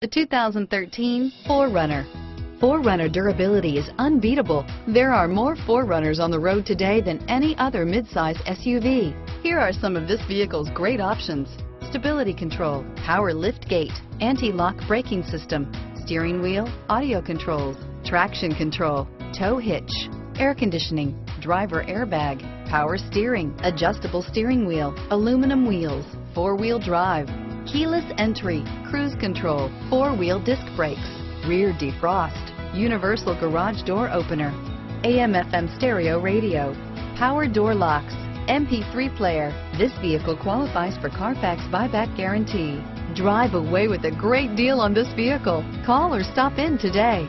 The 2013 4Runner. 4Runner durability is unbeatable. There are more 4Runners on the road today than any other midsize SUV. Here are some of this vehicle's great options. Stability control, power lift gate, anti-lock braking system, steering wheel, audio controls, traction control, tow hitch, air conditioning, driver airbag, power steering, adjustable steering wheel, aluminum wheels, four-wheel drive, keyless entry, cruise control, four-wheel disc brakes, rear defrost, universal garage door opener, AM FM stereo radio, power door locks, MP3 player. This vehicle qualifies for Carfax buyback guarantee. Drive away with a great deal on this vehicle. Call or stop in today.